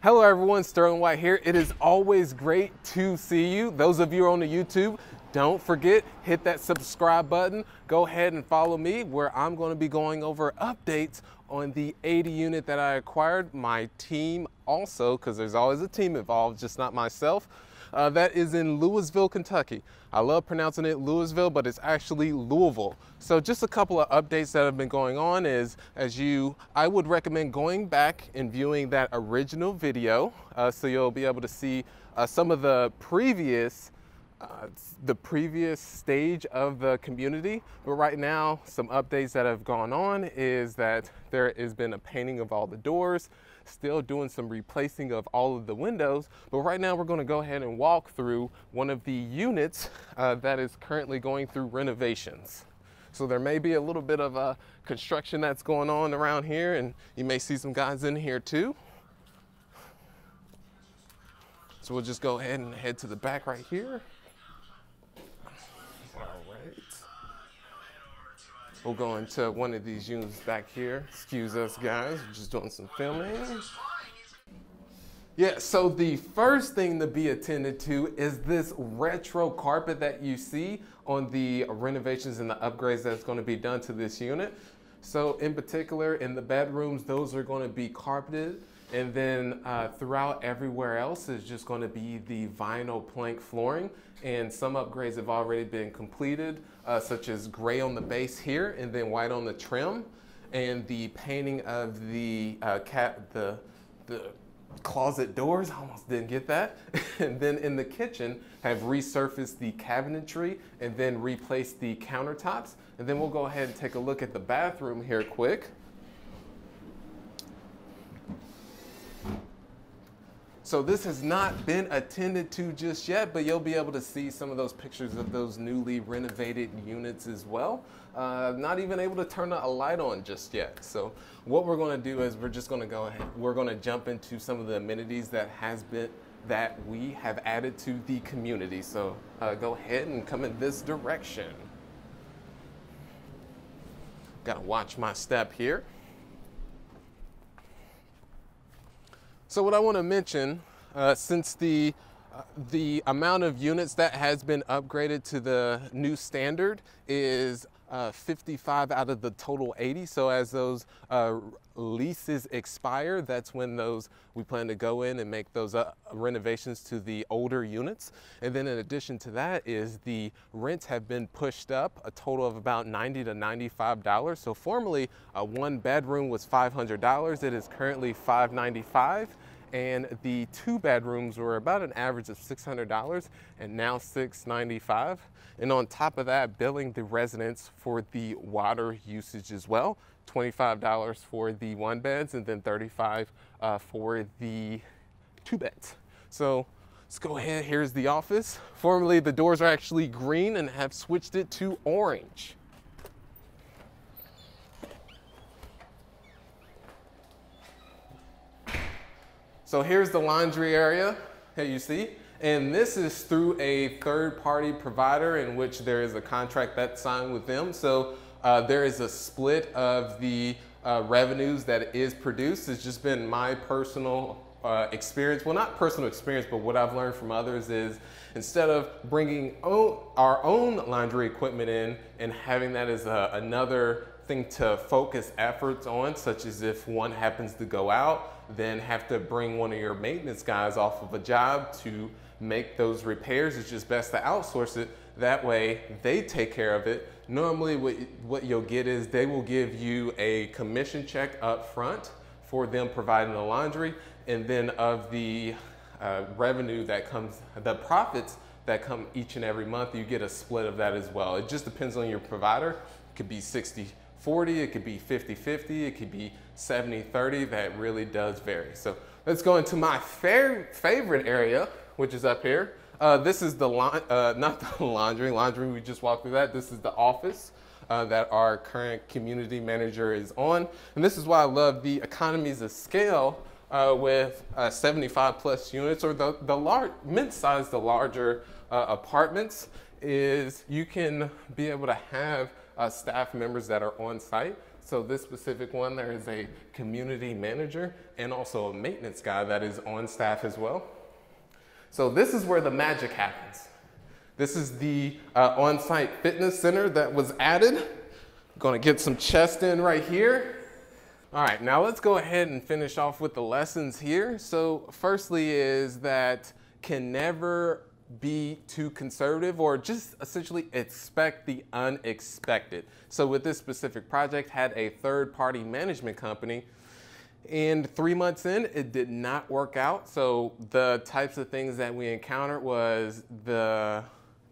Hello everyone, Sterling White here. It is always great to see you. Those of you on the YouTube, don't forget, hit that subscribe button. Go ahead and follow me where I'm going to be going over updates on the 80 unit that I acquired. My team also, because there's always a team involved, just not myself. Uh, that is in Louisville, Kentucky. I love pronouncing it Louisville, but it's actually Louisville. So just a couple of updates that have been going on is, as you, I would recommend going back and viewing that original video, uh, so you'll be able to see uh, some of the previous uh, the previous stage of the community. But right now, some updates that have gone on is that there has been a painting of all the doors still doing some replacing of all of the windows. But right now we're gonna go ahead and walk through one of the units uh, that is currently going through renovations. So there may be a little bit of uh, construction that's going on around here and you may see some guys in here too. So we'll just go ahead and head to the back right here. We'll go into one of these units back here. Excuse us guys, we're just doing some filming. Yeah, so the first thing to be attended to is this retro carpet that you see on the renovations and the upgrades that's gonna be done to this unit. So in particular, in the bedrooms, those are gonna be carpeted. And then uh, throughout everywhere else is just gonna be the vinyl plank flooring. And some upgrades have already been completed uh, such as gray on the base here and then white on the trim. And the painting of the uh, cat, the, the closet doors, I almost didn't get that. and then in the kitchen, have resurfaced the cabinetry and then replaced the countertops. And then we'll go ahead and take a look at the bathroom here quick. So this has not been attended to just yet, but you'll be able to see some of those pictures of those newly renovated units as well. Uh, not even able to turn a light on just yet. So what we're gonna do is we're just gonna go ahead, we're gonna jump into some of the amenities that has been, that we have added to the community. So uh, go ahead and come in this direction. Gotta watch my step here. So what I want to mention, uh, since the uh, the amount of units that has been upgraded to the new standard is uh, 55 out of the total 80. So as those uh, leases expire, that's when those we plan to go in and make those uh, renovations to the older units. And then in addition to that is the rents have been pushed up a total of about 90 to $95. So formerly a one bedroom was $500. It is currently 595 and the two bedrooms were about an average of $600 and now 695. And on top of that, billing the residents for the water usage as well. $25 for the one beds and then 35 uh, for the two beds. So let's go ahead, here's the office. Formerly the doors are actually green and have switched it to orange. So here's the laundry area that you see. And this is through a third party provider in which there is a contract that's signed with them. So uh, there is a split of the uh, revenues that is produced. It's just been my personal uh, experience. Well, not personal experience, but what I've learned from others is instead of bringing our own laundry equipment in and having that as a, another thing to focus efforts on, such as if one happens to go out, then have to bring one of your maintenance guys off of a job to make those repairs. It's just best to outsource it. That way they take care of it. Normally what, what you'll get is they will give you a commission check up front for them providing the laundry and then of the uh, revenue that comes, the profits that come each and every month, you get a split of that as well. It just depends on your provider. It could be 60 40, it could be 50 50, it could be 70 30. That really does vary. So let's go into my favorite area, which is up here. Uh, this is the, uh, not the laundry, laundry, we just walked through that. This is the office. Uh, that our current community manager is on. And this is why I love the economies of scale uh, with uh, 75 plus units or the, the mid-size, the larger uh, apartments is you can be able to have uh, staff members that are on site So this specific one, there is a community manager and also a maintenance guy that is on staff as well. So this is where the magic happens. This is the uh, on-site fitness center that was added. Gonna get some chest in right here. All right, now let's go ahead and finish off with the lessons here. So firstly is that can never be too conservative or just essentially expect the unexpected. So with this specific project had a third party management company and three months in, it did not work out. So the types of things that we encountered was the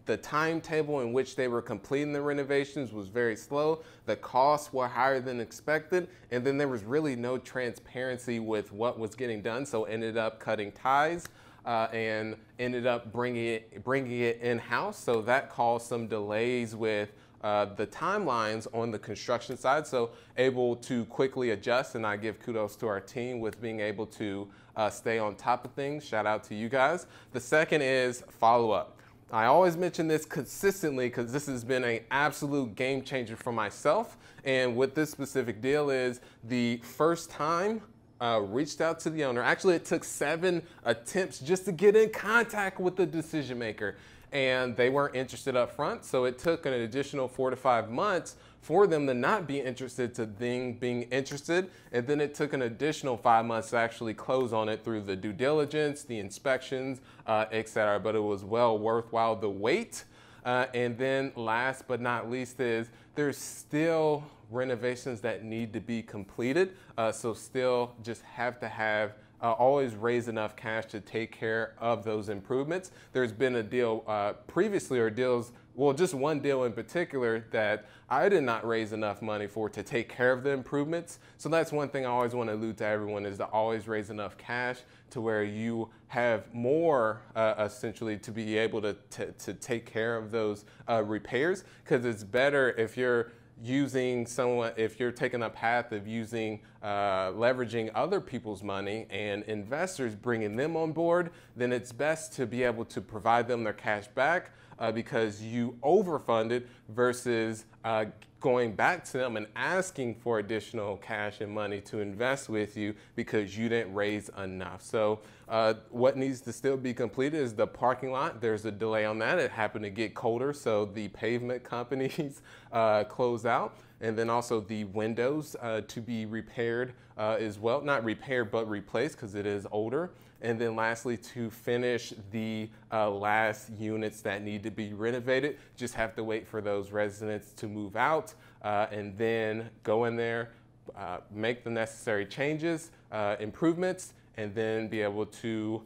the timetable in which they were completing the renovations was very slow. The costs were higher than expected. And then there was really no transparency with what was getting done. So ended up cutting ties. Uh, and ended up bringing it, bringing it in-house. So that caused some delays with uh, the timelines on the construction side. So able to quickly adjust, and I give kudos to our team with being able to uh, stay on top of things. Shout out to you guys. The second is follow up. I always mention this consistently because this has been an absolute game changer for myself. And what this specific deal is the first time uh, reached out to the owner. Actually, it took seven attempts just to get in contact with the decision maker and they weren't interested up front. So it took an additional four to five months for them to not be interested to then being interested. And then it took an additional five months to actually close on it through the due diligence, the inspections, uh, et cetera. But it was well worthwhile the wait. Uh, and then last but not least is there's still renovations that need to be completed. Uh, so still just have to have uh, always raise enough cash to take care of those improvements. There's been a deal uh, previously or deals, well, just one deal in particular that I did not raise enough money for to take care of the improvements. So that's one thing I always want to allude to everyone is to always raise enough cash to where you have more uh, essentially to be able to, to, to, take care of those uh, repairs because it's better if you're using someone, if you're taking a path of using, uh, leveraging other people's money and investors bringing them on board, then it's best to be able to provide them their cash back uh, because you overfunded versus uh, going back to them and asking for additional cash and money to invest with you because you didn't raise enough. So uh, what needs to still be completed is the parking lot. There's a delay on that. It happened to get colder, so the pavement companies uh, closed out. And then also the windows uh, to be repaired uh, as well. Not repaired, but replaced because it is older. And then lastly, to finish the uh, last units that need to be renovated, just have to wait for those residents to move out uh, and then go in there, uh, make the necessary changes, uh, improvements, and then be able to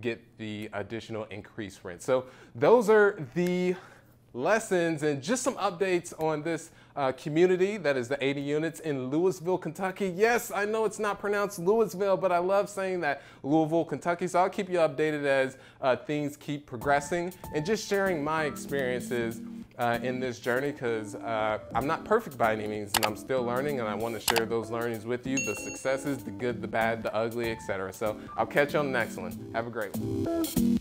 get the additional increased rent. So those are the lessons and just some updates on this uh, community that is the 80 units in Louisville, Kentucky. Yes, I know it's not pronounced Louisville, but I love saying that Louisville, Kentucky. So I'll keep you updated as uh, things keep progressing and just sharing my experiences uh, in this journey because uh, I'm not perfect by any means and I'm still learning and I want to share those learnings with you, the successes, the good, the bad, the ugly, etc. So I'll catch you on the next one. Have a great one.